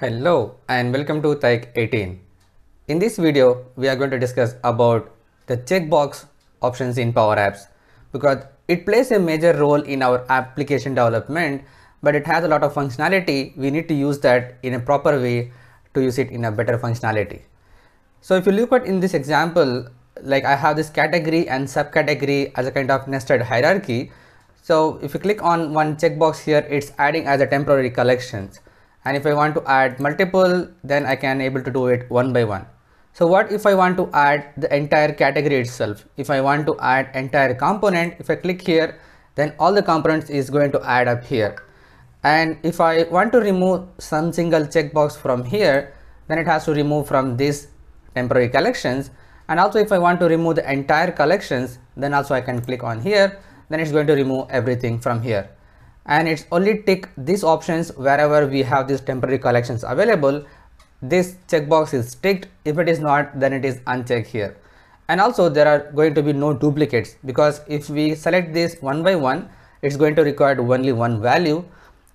Hello and welcome to taik 18. In this video, we are going to discuss about the checkbox options in Power Apps because it plays a major role in our application development, but it has a lot of functionality. We need to use that in a proper way to use it in a better functionality. So if you look at in this example, like I have this category and subcategory as a kind of nested hierarchy. So if you click on one checkbox here, it's adding as a temporary collections and if I want to add multiple then I can able to do it one by one. So what if I want to add the entire category itself? If I want to add entire component, if I click here, then all the components is going to add up here. And if I want to remove some single checkbox from here, then it has to remove from this temporary collections. And also if I want to remove the entire collections, then also I can click on here, then it's going to remove everything from here and it's only tick these options wherever we have these temporary collections available. This checkbox is ticked. If it is not then it is unchecked here. And also there are going to be no duplicates because if we select this one by one it's going to require only one value.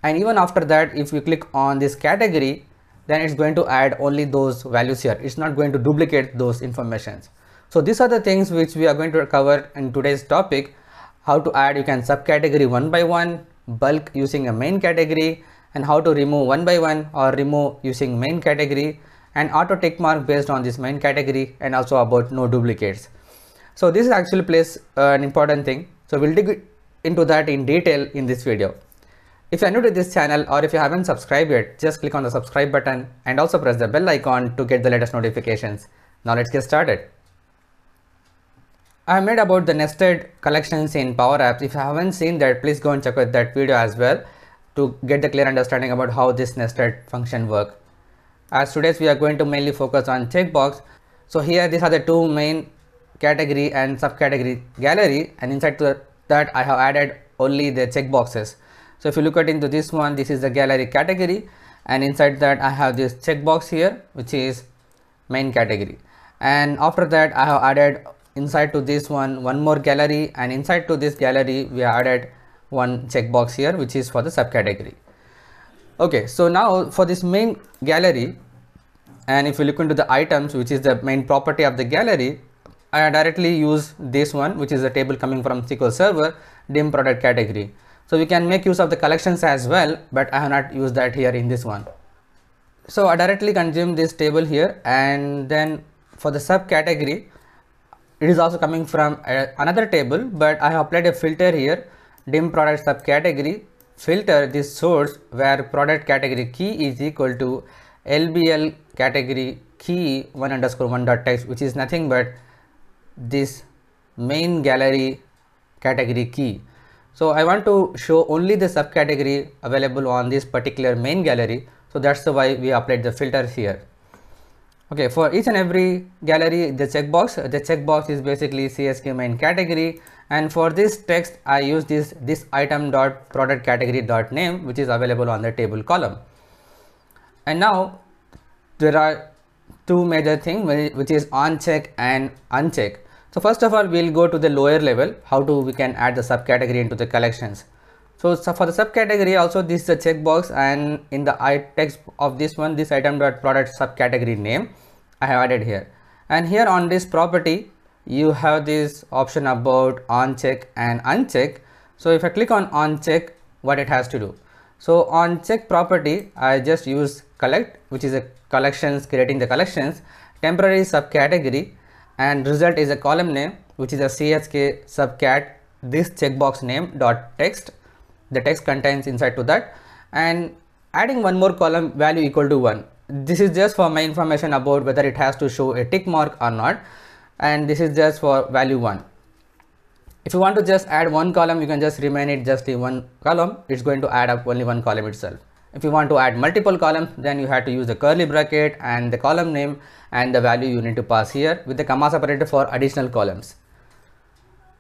And even after that if we click on this category then it's going to add only those values here. It's not going to duplicate those informations. So these are the things which we are going to cover in today's topic. How to add you can subcategory one by one bulk using a main category and how to remove one by one or remove using main category and auto tick mark based on this main category and also about no duplicates. So this actually plays uh, an important thing. So we'll dig into that in detail in this video. If you're new to this channel or if you haven't subscribed yet, just click on the subscribe button and also press the bell icon to get the latest notifications. Now let's get started. I made about the nested collections in Power Apps. If you haven't seen that, please go and check out that video as well to get the clear understanding about how this nested function work. As today's we are going to mainly focus on checkbox. So here these are the two main category and subcategory gallery and inside that I have added only the checkboxes. So if you look at into this one, this is the gallery category and inside that I have this checkbox here which is main category and after that I have added inside to this one one more gallery and inside to this gallery we added one checkbox here which is for the subcategory. Okay so now for this main gallery and if you look into the items which is the main property of the gallery I directly use this one which is a table coming from SQL Server dim product category. So we can make use of the collections as well but I have not used that here in this one. So I directly consume this table here and then for the subcategory it is also coming from uh, another table but I have applied a filter here dim product subcategory filter this source where product category key is equal to LBL category key 1 underscore 1 dot text which is nothing but this main gallery category key. So I want to show only the subcategory available on this particular main gallery. So that's the why we applied the filters here okay for each and every gallery the checkbox the checkbox is basically csk main category. And for this text i use this this item dot product category dot name which is available on the table column. And now there are two major things which is on check and uncheck. So first of all we'll go to the lower level how to we can add the subcategory into the collections so, so for the subcategory also this is a checkbox and in the I text of this one this item dot product subcategory name I have added here and here on this property you have this option about on check and uncheck. So if I click on on check what it has to do. So on check property I just use collect which is a collections creating the collections temporary subcategory and result is a column name which is a chk subcat this checkbox name dot text the text contains inside to that. And adding one more column value equal to 1 this is just for my information about whether it has to show a tick mark or not. And this is just for value 1 if you want to just add one column you can just remain it just in one column. It's going to add up only one column itself. If you want to add multiple columns then you have to use the curly bracket and the column name and the value you need to pass here with the comma separator for additional columns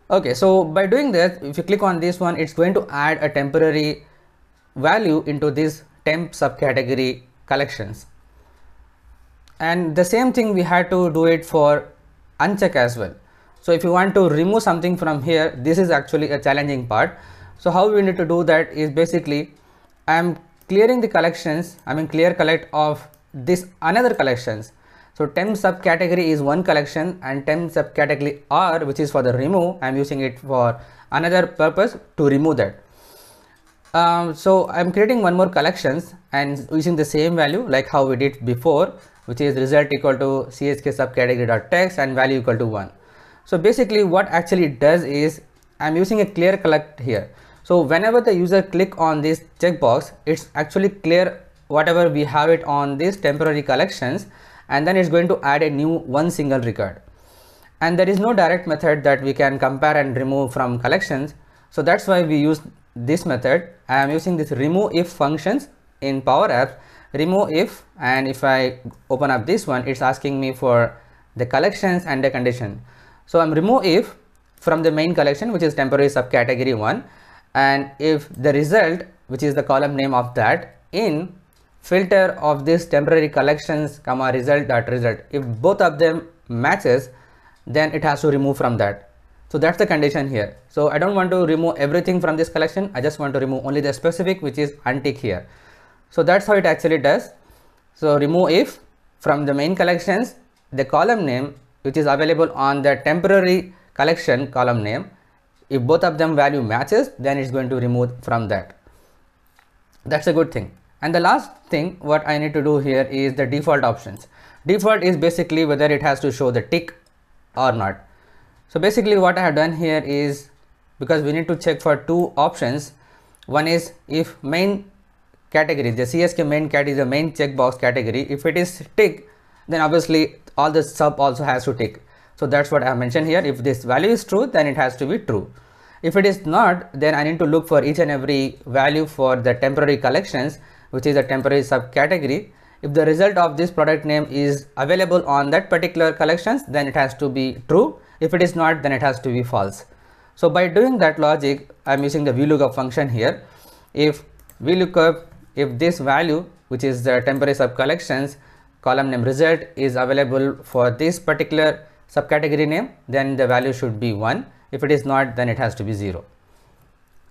okay so by doing this if you click on this one it's going to add a temporary value into this temp subcategory collections. And the same thing we had to do it for uncheck as well. So if you want to remove something from here this is actually a challenging part. So how we need to do that is basically i'm clearing the collections I mean clear collect of this another collections so temp subcategory is one collection and temp subcategory R which is for the remove. I am using it for another purpose to remove that. Um, so I'm creating one more collections and using the same value like how we did before which is result equal to csk subcategory dot text and value equal to 1 so basically what actually it does is i'm using a clear collect here. So whenever the user click on this checkbox it's actually clear whatever we have it on these temporary collections and then it's going to add a new one single record. And there is no direct method that we can compare and remove from collections. So that's why we use this method. I am using this remove if functions in power apps. Remove if and if I open up this one it's asking me for the collections and the condition. So I'm remove if from the main collection which is temporary subcategory 1 and if the result which is the column name of that in filter of this temporary collections comma result dot result if both of them matches then it has to remove from that so that's the condition here so i don't want to remove everything from this collection i just want to remove only the specific which is untick here so that's how it actually does. So remove if from the main collections the column name which is available on the temporary collection column name if both of them value matches then it's going to remove from that. That's a good thing. And the last thing what I need to do here is the default options. Default is basically whether it has to show the tick or not. So basically what I have done here is because we need to check for two options. One is if main category the csk main cat is the main checkbox category if it is tick then obviously all the sub also has to tick so that's what i have mentioned here if this value is true then it has to be true if it is not then i need to look for each and every value for the temporary collections which is a temporary subcategory. If the result of this product name is available on that particular collections then it has to be true. If it is not then it has to be false. So by doing that logic i'm using the vlookup function here. If vlookup if this value which is the temporary sub collections column name result is available for this particular subcategory name then the value should be 1 if it is not then it has to be 0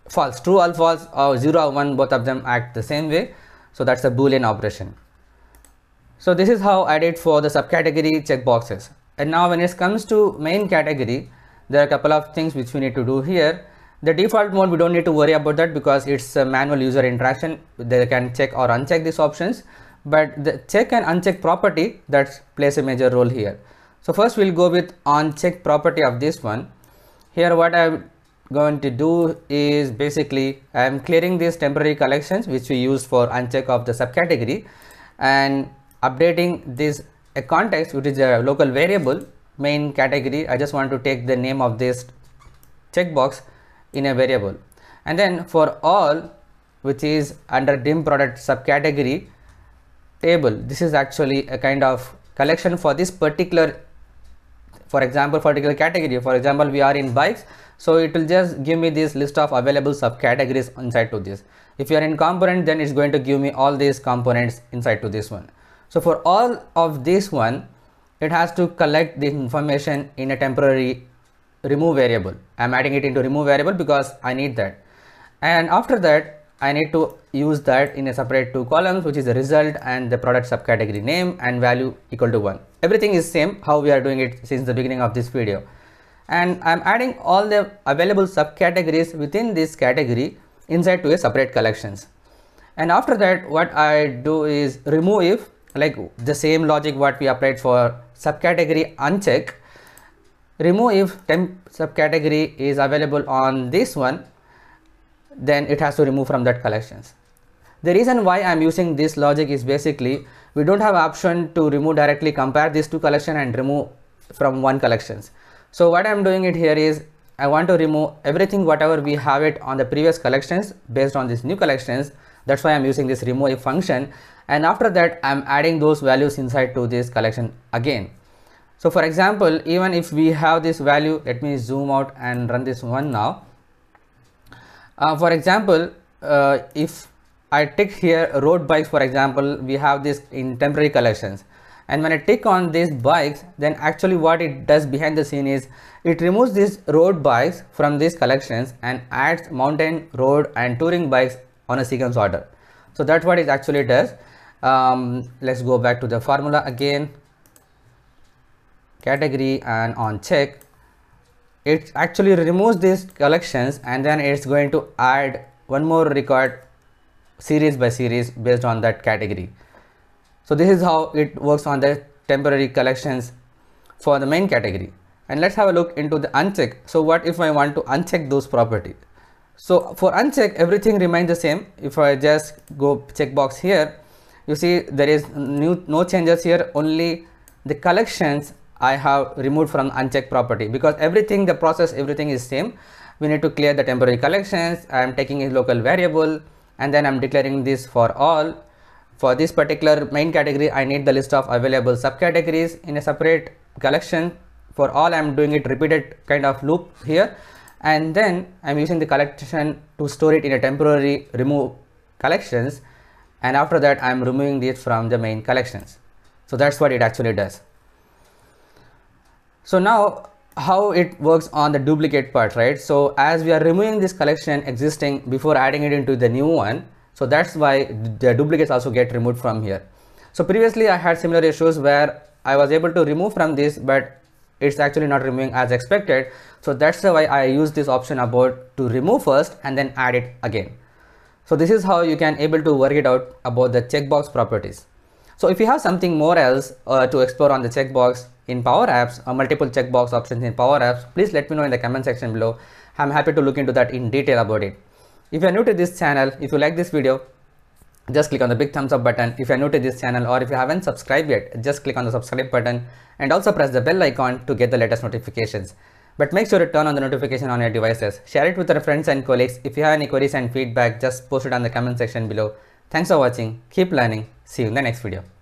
false. True or false or 0 or 1 both of them act the same way so that's a boolean operation so this is how i did for the subcategory checkboxes and now when it comes to main category there are a couple of things which we need to do here the default mode, we don't need to worry about that because it's a manual user interaction. They can check or uncheck these options, but the check and uncheck property that plays a major role here. So first we'll go with uncheck property of this one. Here what I'm going to do is basically I'm clearing these temporary collections which we use for uncheck of the subcategory and updating this a context which is a local variable main category. I just want to take the name of this checkbox in a variable. And then for all which is under dim product subcategory table this is actually a kind of collection for this particular for example particular category. For example we are in bikes so it will just give me this list of available subcategories inside to this. If you are in component then it's going to give me all these components inside to this one. So for all of this one it has to collect the information in a temporary remove variable. I'm adding it into remove variable because i need that. And after that i need to use that in a separate two columns which is the result and the product subcategory name and value equal to one. Everything is same how we are doing it since the beginning of this video and i'm adding all the available subcategories within this category inside to a separate collections. And after that what i do is remove if like the same logic what we applied for subcategory uncheck. Remove if temp subcategory is available on this one then it has to remove from that collections. The reason why i'm using this logic is basically we don't have option to remove directly compare these two collection and remove from one collections so what i'm doing it here is i want to remove everything whatever we have it on the previous collections based on these new collections that's why i'm using this remove function and after that i'm adding those values inside to this collection again so for example, even if we have this value, let me zoom out and run this one now. Uh, for example, uh, if I tick here road bikes, for example, we have this in temporary collections. And when I tick on these bikes, then actually what it does behind the scene is it removes these road bikes from these collections and adds mountain, road and touring bikes on a sequence order. so that's what it actually does. Um, let's go back to the formula again. Category and on check. It actually removes these collections and then it's going to add one more record series by series based on that category so this is how it works on the temporary collections for the main category. And let's have a look into the uncheck. So what if i want to uncheck those properties so for uncheck everything remains the same. If i just go checkbox here you see there is new no changes here. Only the collections i have removed from uncheck property. Because everything the process everything is same. We need to clear the temporary collections. I am taking a local variable and then i'm declaring this for all for this particular main category i need the list of available subcategories in a separate collection. For all i'm doing it repeated kind of loop here. And then i'm using the collection to store it in a temporary remove collections. And after that i'm removing this from the main collections. So that's what it actually does. So now how it works on the duplicate part right? So as we are removing this collection existing before adding it into the new one so that's why the duplicates also get removed from here so previously i had similar issues where i was able to remove from this but it's actually not removing as expected so that's why i use this option about to remove first and then add it again so this is how you can able to work it out about the checkbox properties so if you have something more else uh, to explore on the checkbox in Power Apps or multiple checkbox options in Power Apps, please let me know in the comment section below. I'm happy to look into that in detail about it. If you're new to this channel, if you like this video, just click on the big thumbs up button if you're new to this channel or if you haven't subscribed yet, just click on the subscribe button and also press the bell icon to get the latest notifications. But make sure to turn on the notification on your devices. Share it with your friends and colleagues. If you have any queries and feedback, just post it on the comment section below. Thanks for watching. Keep learning. See you in the next video.